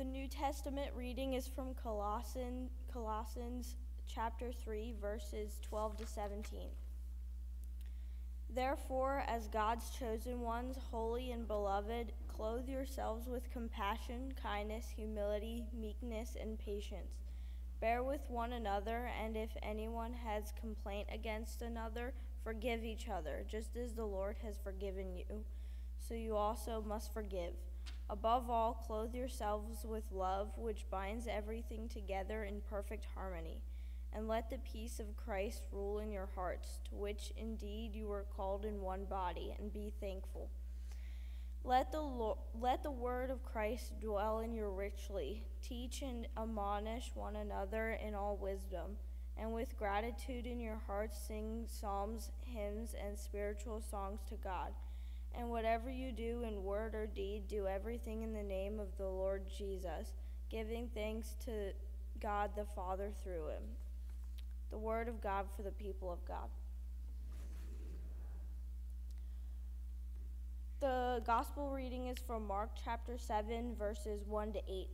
The New Testament reading is from Colossians, Colossians chapter 3, verses 12 to 17. Therefore, as God's chosen ones, holy and beloved, clothe yourselves with compassion, kindness, humility, meekness, and patience. Bear with one another, and if anyone has complaint against another, forgive each other, just as the Lord has forgiven you. So you also must forgive. Above all, clothe yourselves with love, which binds everything together in perfect harmony. And let the peace of Christ rule in your hearts, to which indeed you were called in one body, and be thankful. Let the, Lord, let the word of Christ dwell in you richly. Teach and admonish one another in all wisdom. And with gratitude in your hearts, sing psalms, hymns, and spiritual songs to God. And whatever you do in word or deed, do everything in the name of the Lord Jesus, giving thanks to God the Father through him. The word of God for the people of God. The gospel reading is from Mark chapter 7, verses 1 to 8.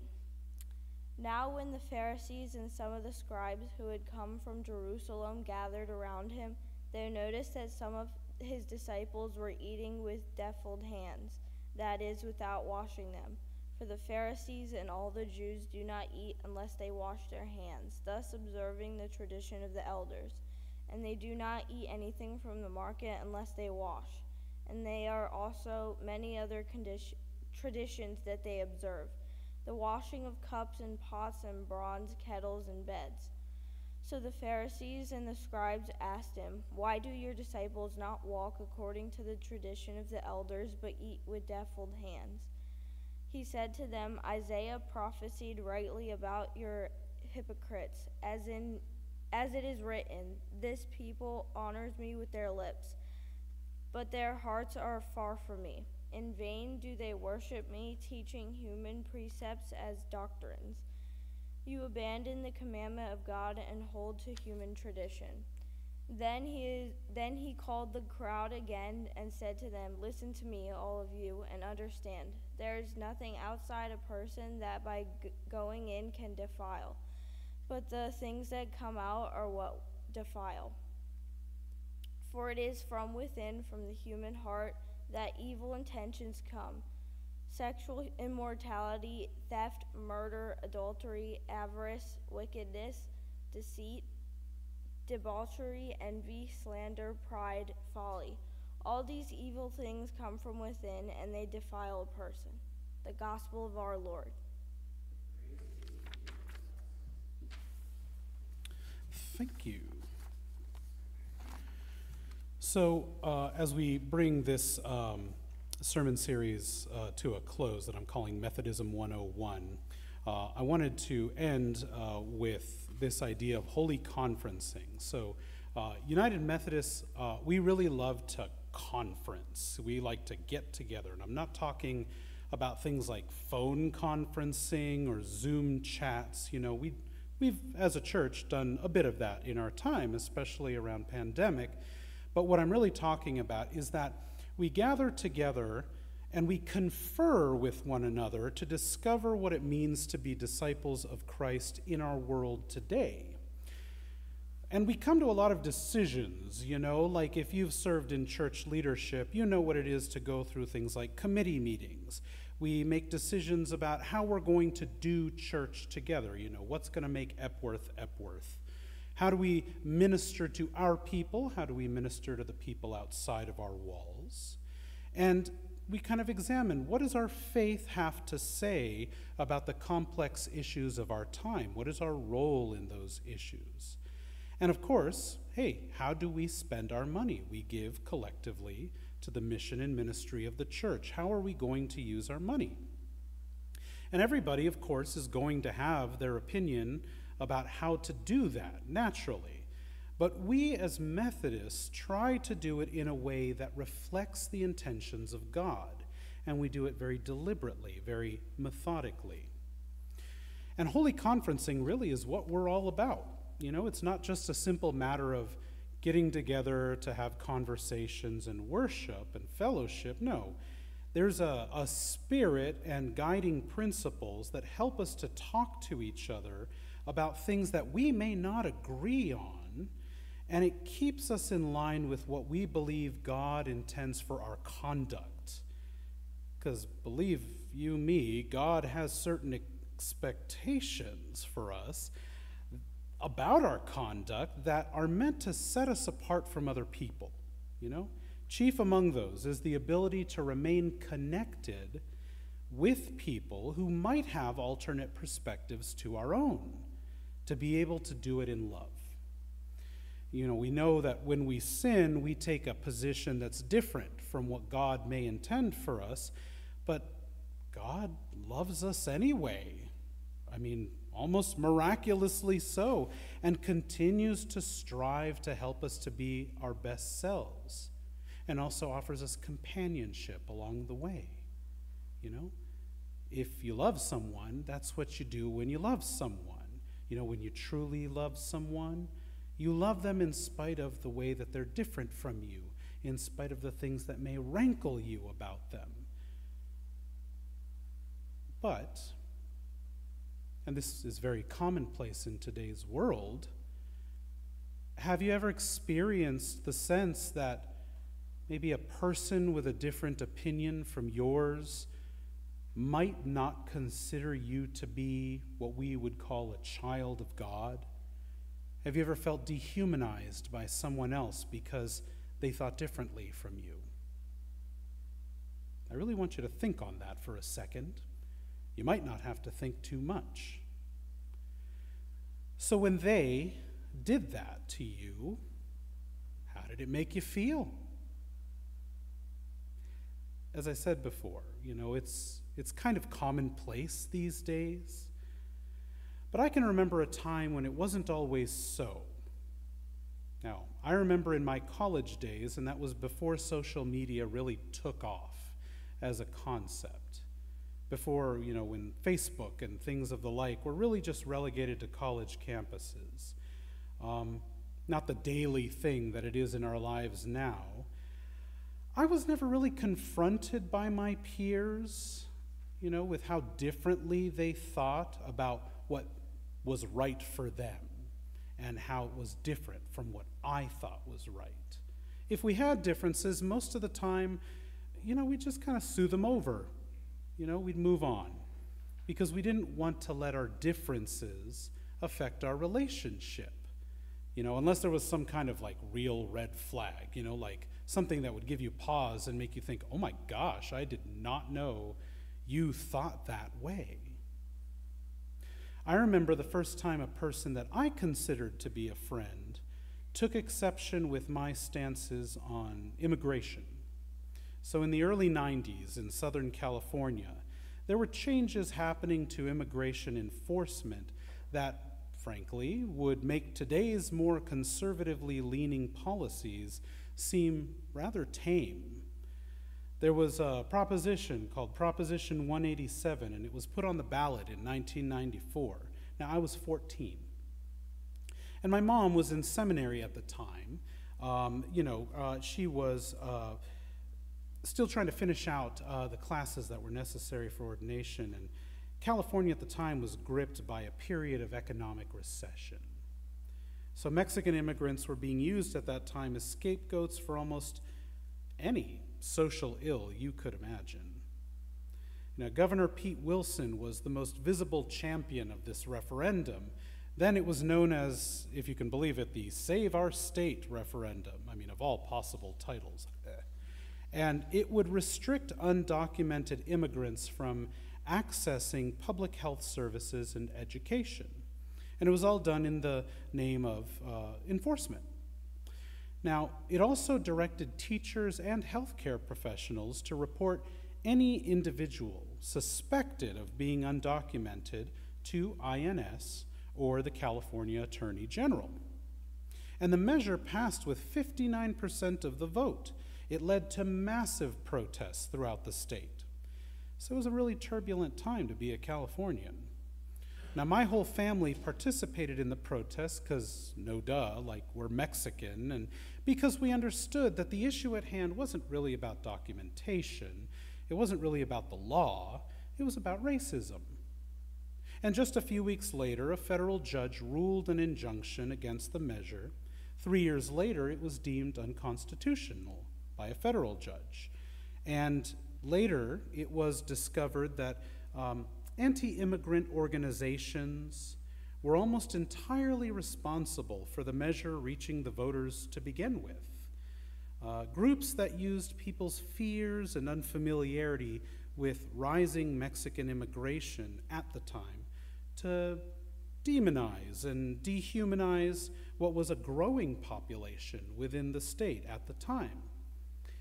Now, when the Pharisees and some of the scribes who had come from Jerusalem gathered around him, they noticed that some of his disciples were eating with defiled hands, that is, without washing them. For the Pharisees and all the Jews do not eat unless they wash their hands, thus observing the tradition of the elders. And they do not eat anything from the market unless they wash. And there are also many other condition, traditions that they observe the washing of cups and pots and bronze kettles and beds. So the Pharisees and the scribes asked him, Why do your disciples not walk according to the tradition of the elders, but eat with defiled hands? He said to them, Isaiah prophesied rightly about your hypocrites, as in as it is written, This people honors me with their lips, but their hearts are far from me. In vain do they worship me, teaching human precepts as doctrines. You abandon the commandment of God and hold to human tradition. Then he, then he called the crowd again and said to them, Listen to me, all of you, and understand. There is nothing outside a person that by g- going in can defile, but the things that come out are what defile. For it is from within, from the human heart, that evil intentions come sexual immorality, theft, murder, adultery, avarice, wickedness, deceit, debauchery, envy, slander, pride, folly. All these evil things come from within and they defile a person. The gospel of our Lord. Thank you. So, uh, as we bring this um, sermon series uh, to a close that I'm calling Methodism 101, uh, I wanted to end uh, with this idea of holy conferencing. So, uh, United Methodists, uh, we really love to conference. We like to get together. And I'm not talking about things like phone conferencing or Zoom chats. You know, we, we've, as a church, done a bit of that in our time, especially around pandemic. But what I'm really talking about is that we gather together and we confer with one another to discover what it means to be disciples of Christ in our world today. And we come to a lot of decisions, you know, like if you've served in church leadership, you know what it is to go through things like committee meetings. We make decisions about how we're going to do church together, you know, what's going to make Epworth Epworth. How do we minister to our people? How do we minister to the people outside of our walls? And we kind of examine what does our faith have to say about the complex issues of our time? What is our role in those issues? And of course, hey, how do we spend our money? We give collectively to the mission and ministry of the church. How are we going to use our money? And everybody, of course, is going to have their opinion about how to do that naturally. But we as Methodists try to do it in a way that reflects the intentions of God, and we do it very deliberately, very methodically. And holy conferencing really is what we're all about. You know, it's not just a simple matter of getting together to have conversations and worship and fellowship. No, there's a, a spirit and guiding principles that help us to talk to each other about things that we may not agree on, and it keeps us in line with what we believe God intends for our conduct. Because believe you me, God has certain expectations for us about our conduct that are meant to set us apart from other people, you know? Chief among those is the ability to remain connected with people who might have alternate perspectives to our own, to be able to do it in love. You know, we know that when we sin, we take a position that's different from what God may intend for us, but God loves us anyway. I mean, almost miraculously so, and continues to strive to help us to be our best selves and also offers us companionship along the way. You know, if you love someone, that's what you do when you love someone. You know, when you truly love someone, you love them in spite of the way that they're different from you, in spite of the things that may rankle you about them. But, and this is very commonplace in today's world, have you ever experienced the sense that maybe a person with a different opinion from yours might not consider you to be what we would call a child of God? Have you ever felt dehumanized by someone else because they thought differently from you? I really want you to think on that for a second. You might not have to think too much. So, when they did that to you, how did it make you feel? as I said before, you know, it's, it's kind of commonplace these days. But I can remember a time when it wasn't always so. Now, I remember in my college days, and that was before social media really took off as a concept. Before, you know, when Facebook and things of the like were really just relegated to college campuses. Um, not the daily thing that it is in our lives now. I was never really confronted by my peers, you know, with how differently they thought about what was right for them and how it was different from what I thought was right. If we had differences, most of the time, you know, we just kind of sue them over. You know, we'd move on because we didn't want to let our differences affect our relationship. You know, unless there was some kind of like real red flag, you know, like something that would give you pause and make you think, oh my gosh, I did not know you thought that way. I remember the first time a person that I considered to be a friend took exception with my stances on immigration. So, in the early 90s in Southern California, there were changes happening to immigration enforcement that, frankly, would make today's more conservatively leaning policies seem rather tame. There was a proposition called Proposition 187, and it was put on the ballot in 1994. Now, I was 14. And my mom was in seminary at the time. Um, you know, uh, she was uh, still trying to finish out uh, the classes that were necessary for ordination. And California at the time was gripped by a period of economic recession. So Mexican immigrants were being used at that time as scapegoats for almost any social ill you could imagine. Now, Governor Pete Wilson was the most visible champion of this referendum. Then it was known as, if you can believe it, the Save Our State referendum. I mean, of all possible titles. And it would restrict undocumented immigrants from accessing public health services and education. And it was all done in the name of uh, enforcement. Now, it also directed teachers and healthcare professionals to report any individual suspected of being undocumented to INS or the California Attorney General. And the measure passed with 59% of the vote. It led to massive protests throughout the state. So it was a really turbulent time to be a Californian. Now, my whole family participated in the protests because, no duh, like we're Mexican, and because we understood that the issue at hand wasn't really about documentation, It wasn't really about the law, it was about racism. And just a few weeks later, a federal judge ruled an injunction against the measure. Three years later, it was deemed unconstitutional by a federal judge. And later, it was discovered that um, anti immigrant organizations were almost entirely responsible for the measure reaching the voters to begin with. Uh, groups that used people's fears and unfamiliarity with rising Mexican immigration at the time to demonize and dehumanize what was a growing population within the state at the time.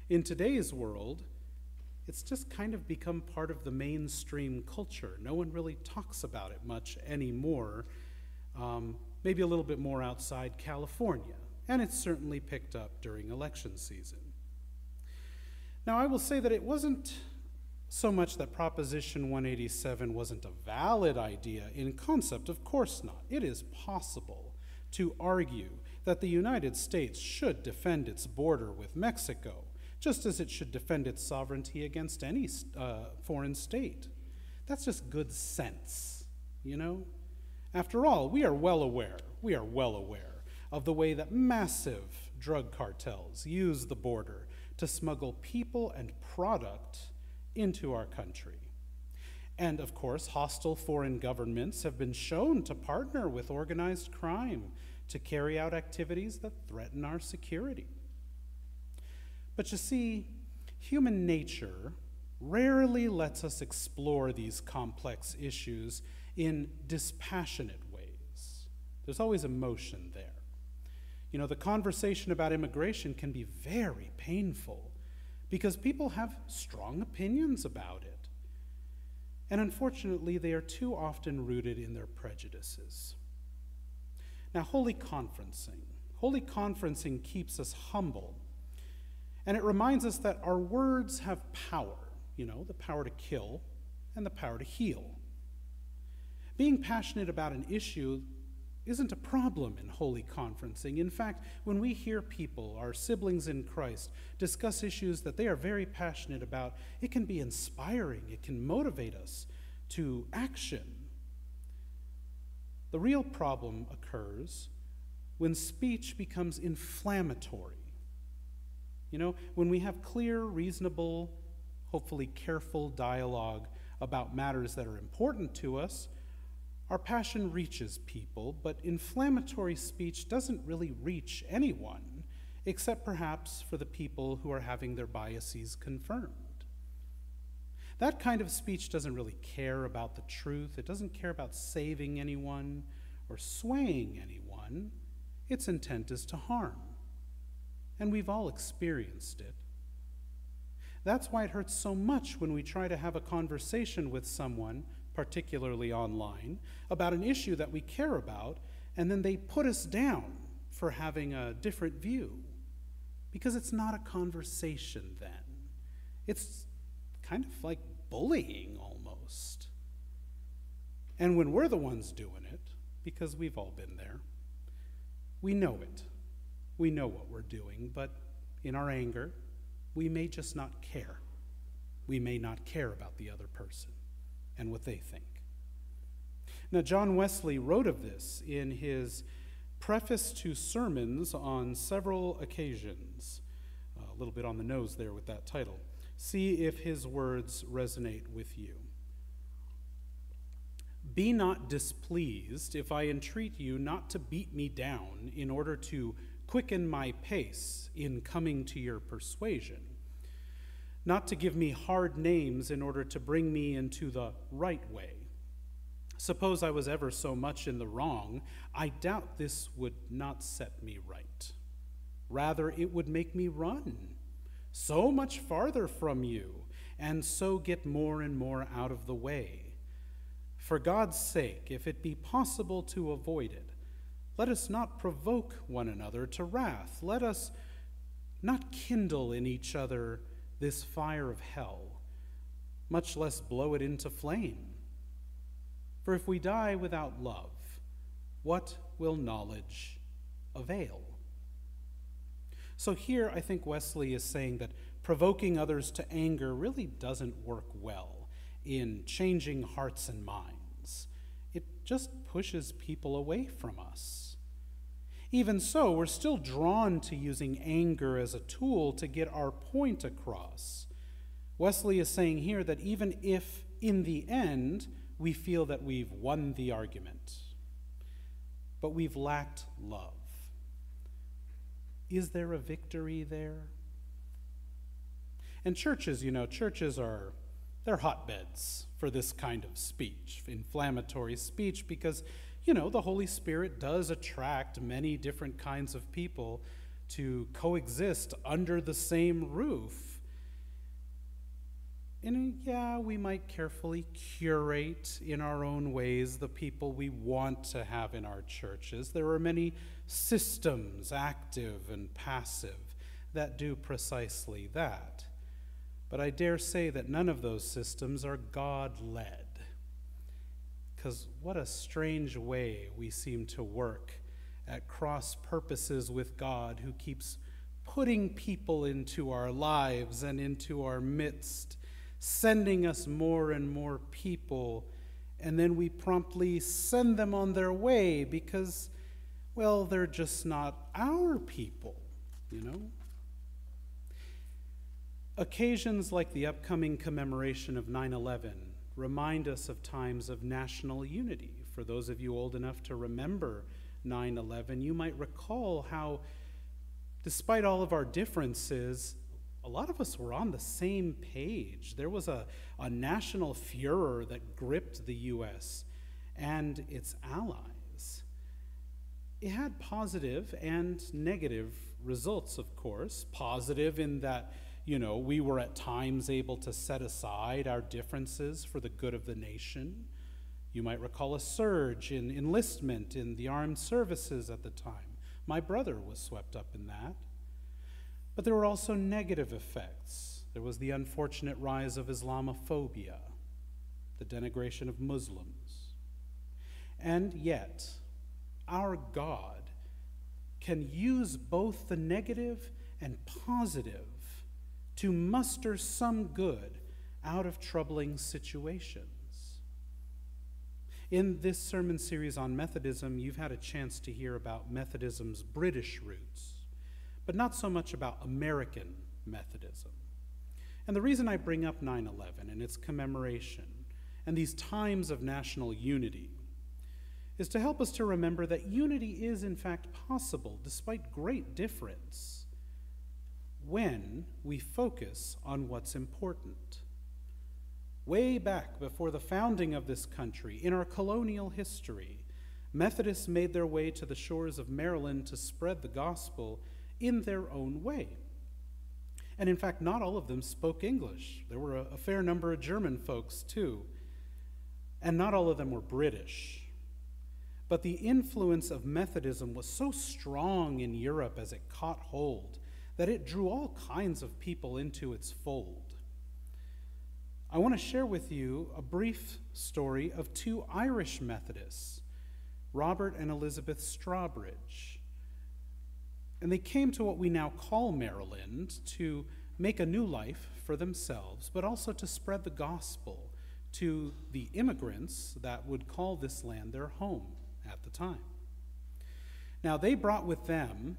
In today's world, it's just kind of become part of the mainstream culture. No one really talks about it much anymore, um, maybe a little bit more outside California, and it's certainly picked up during election season. Now, I will say that it wasn't so much that Proposition 187 wasn't a valid idea in concept, of course not. It is possible to argue that the United States should defend its border with Mexico, just as it should defend its sovereignty against any uh, foreign state. That's just good sense, you know? After all, we are well aware, we are well aware of the way that massive drug cartels use the border to smuggle people and product into our country. And of course, hostile foreign governments have been shown to partner with organized crime to carry out activities that threaten our security. But you see, human nature rarely lets us explore these complex issues in dispassionate ways. There's always emotion there. You know, the conversation about immigration can be very painful because people have strong opinions about it. And unfortunately, they are too often rooted in their prejudices. Now, holy conferencing. Holy conferencing keeps us humble. And it reminds us that our words have power, you know, the power to kill and the power to heal. Being passionate about an issue isn't a problem in holy conferencing. In fact, when we hear people, our siblings in Christ, discuss issues that they are very passionate about, it can be inspiring, it can motivate us to action. The real problem occurs when speech becomes inflammatory. You know, when we have clear, reasonable, hopefully careful dialogue about matters that are important to us, our passion reaches people, but inflammatory speech doesn't really reach anyone, except perhaps for the people who are having their biases confirmed. That kind of speech doesn't really care about the truth, it doesn't care about saving anyone or swaying anyone. Its intent is to harm. And we've all experienced it. That's why it hurts so much when we try to have a conversation with someone particularly online, about an issue that we care about, and then they put us down for having a different view. Because it's not a conversation then. It's kind of like bullying almost. And when we're the ones doing it, because we've all been there, we know it. We know what we're doing, but in our anger, we may just not care. We may not care about the other person and what they think. Now, John Wesley wrote of this in his preface to sermons on several occasions. A little bit on the nose there with that title. See if his words resonate with you. Be not displeased if I entreat you not to beat me down in order to quicken my pace in coming to your persuasion not to give me hard names in order to bring me into the right way. Suppose I was ever so much in the wrong, I doubt this would not set me right. Rather, it would make me run so much farther from you, and so get more and more out of the way. For God's sake, if it be possible to avoid it, let us not provoke one another to wrath. Let us not kindle in each other this fire of hell, much less blow it into flame. For if we die without love, what will knowledge avail? So here, I think Wesley is saying that provoking others to anger really doesn't work well in changing hearts and minds. Just pushes people away from us. Even so, we're still drawn to using anger as a tool to get our point across. Wesley is saying here that even if in the end we feel that we've won the argument, but we've lacked love, is there a victory there? And churches, you know, churches are they're hotbeds for this kind of speech, inflammatory speech, because, you know, the Holy Spirit does attract many different kinds of people to coexist under the same roof. And yeah, we might carefully curate in our own ways the people we want to have in our churches. There are many systems, active and passive, that do precisely that. But I dare say that none of those systems are God led. Because what a strange way we seem to work at cross purposes with God, who keeps putting people into our lives and into our midst, sending us more and more people, and then we promptly send them on their way because well, they're just not our people, you know? Occasions like the upcoming commemoration of 9 11 remind us of times of national unity. For those of you old enough to remember 9 11, you might recall how, despite all of our differences, a lot of us were on the same page. There was a, a national furor that gripped the U.S. and its allies it had positive and negative results, of course. Positive in that, you know, we were at times able to set aside our differences for the good of the nation. You might recall a surge in enlistment in the armed services at the time. My brother was swept up in that. But there were also negative effects. There was the unfortunate rise of Islamophobia, the denigration of Muslims. And yet, our God can use both the negative and positive to muster some good out of troubling situations. In this sermon series on Methodism, you've had a chance to hear about Methodism's British roots, but not so much about American Methodism. And the reason I bring up 9 11 and its commemoration and these times of national unity is to help us to remember that unity is, in fact, possible despite great difference when we focus on what's important. Way back before the founding of this country, in our colonial history, Methodists made their way to the shores of Maryland to spread the gospel in their own way. And in fact, not all of them spoke English. There were a, a fair number of German folks, too. And not all of them were British. But the influence of Methodism was so strong in Europe as it caught hold that it drew all kinds of people into its fold. I want to share with you a brief story of two Irish Methodists, Robert and Elizabeth Strawbridge. And they came to what we now call Maryland to make a new life for themselves, but also to spread the gospel to the immigrants that would call this land their home at the time. Now, they brought with them,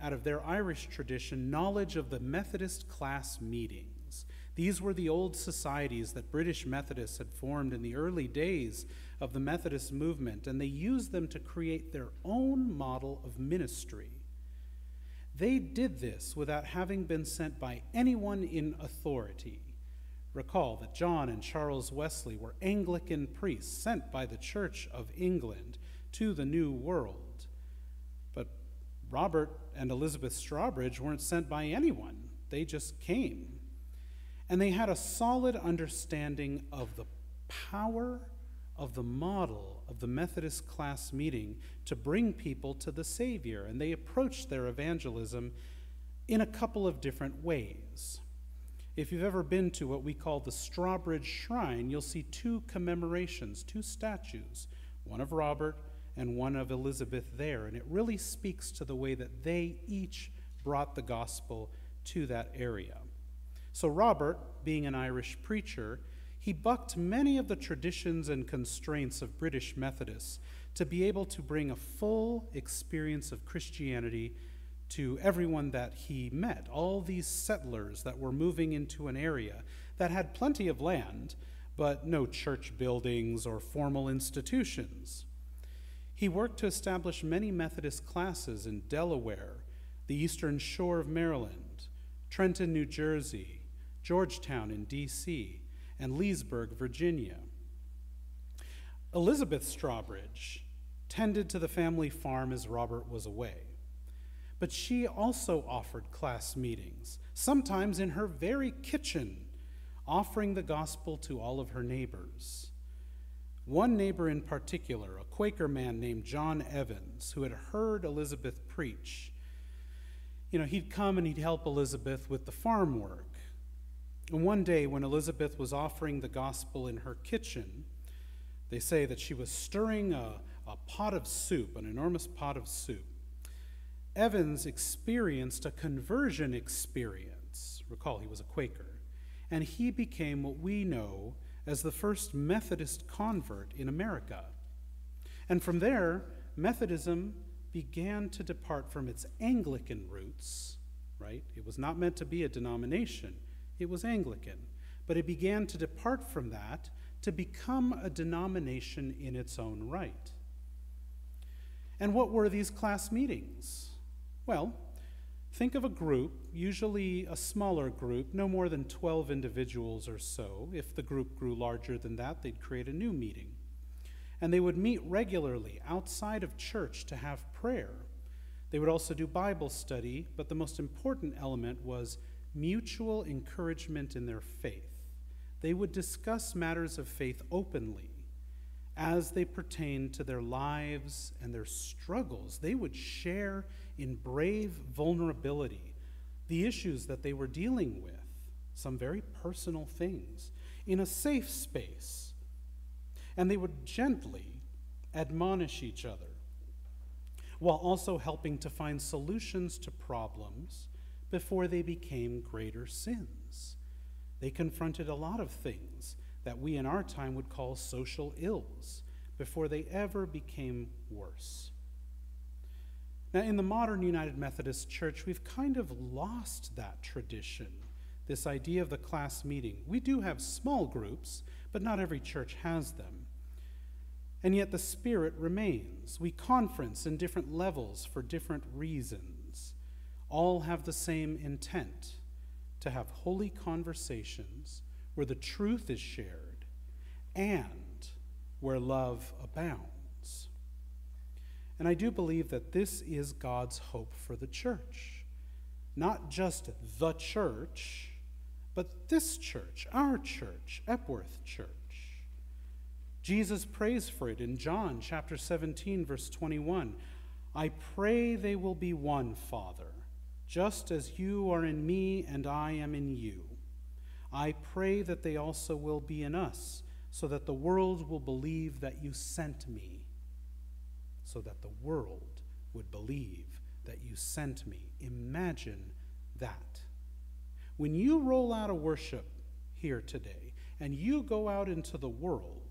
out of their Irish tradition, knowledge of the Methodist class meetings. These were the old societies that British Methodists had formed in the early days of the Methodist movement, and they used them to create their own model of ministry. They did this without having been sent by anyone in authority. Recall that John and Charles Wesley were Anglican priests sent by the Church of England to the New World. Robert and Elizabeth Strawbridge weren't sent by anyone, they just came. And they had a solid understanding of the power of the model of the Methodist class meeting to bring people to the Savior. And they approached their evangelism in a couple of different ways. If you've ever been to what we call the Strawbridge Shrine, you'll see two commemorations, two statues, one of Robert and one of Elizabeth there. And it really speaks to the way that they each brought the gospel to that area. So, Robert, being an Irish preacher, he bucked many of the traditions and constraints of British Methodists to be able to bring a full experience of Christianity to everyone that he met. All these settlers that were moving into an area that had plenty of land, but no church buildings or formal institutions. He worked to establish many Methodist classes in Delaware, the eastern shore of Maryland, Trenton, New Jersey, Georgetown in D.C., and Leesburg, Virginia. Elizabeth Strawbridge tended to the family farm as Robert was away. But she also offered class meetings, sometimes in her very kitchen, offering the gospel to all of her neighbors. One neighbor in particular, a Quaker man named John Evans, who had heard Elizabeth preach, you know, he'd come and he'd help Elizabeth with the farm work. And one day, when Elizabeth was offering the gospel in her kitchen, they say that she was stirring a, a pot of soup, an enormous pot of soup. Evans experienced a conversion experience. Recall, he was a Quaker. And he became what we know as the first Methodist convert in America. And from there, Methodism began to depart from its Anglican roots, right? It was not meant to be a denomination, it was Anglican. But it began to depart from that to become a denomination in its own right. And what were these class meetings? Well, think of a group, usually a smaller group, no more than 12 individuals or so. If the group grew larger than that, they'd create a new meeting. And they would meet regularly outside of church to have prayer. They would also do Bible study, but the most important element was mutual encouragement in their faith. They would discuss matters of faith openly as they pertain to their lives and their struggles. They would share in brave vulnerability the issues that they were dealing with, some very personal things, in a safe space. And they would gently admonish each other while also helping to find solutions to problems before they became greater sins. They confronted a lot of things that we in our time would call social ills before they ever became worse. Now, in the modern United Methodist Church, we've kind of lost that tradition, this idea of the class meeting. We do have small groups, but not every church has them. And yet the spirit remains. We conference in different levels for different reasons all have the same intent to have holy conversations where the truth is shared and where love abounds. And I do believe that this is God's hope for the church. Not just the church, but this church, our church, Epworth Church. Jesus prays for it in John chapter 17, verse 21. I pray they will be one, Father just as you are in me and I am in you. I pray that they also will be in us, so that the world will believe that you sent me. So that the world would believe that you sent me. Imagine that. When you roll out a worship here today and you go out into the world,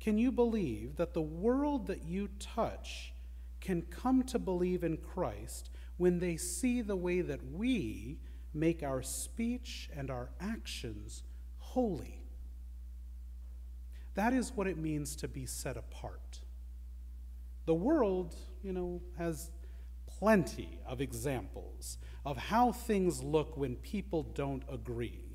can you believe that the world that you touch can come to believe in Christ when they see the way that we make our speech and our actions holy. That is what it means to be set apart. The world, you know, has plenty of examples of how things look when people don't agree.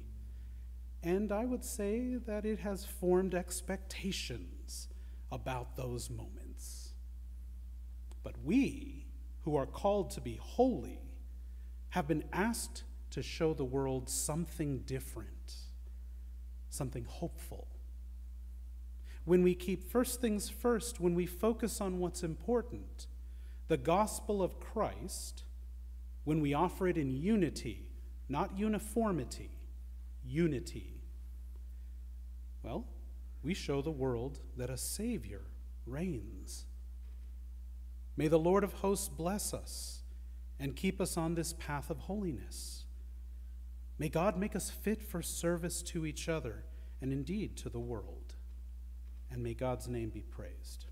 And I would say that it has formed expectations about those moments. But we, who are called to be holy have been asked to show the world something different, something hopeful. When we keep first things first, when we focus on what's important, the gospel of Christ, when we offer it in unity, not uniformity, unity, well, we show the world that a Savior reigns. May the Lord of hosts bless us and keep us on this path of holiness. May God make us fit for service to each other and indeed to the world. And may God's name be praised.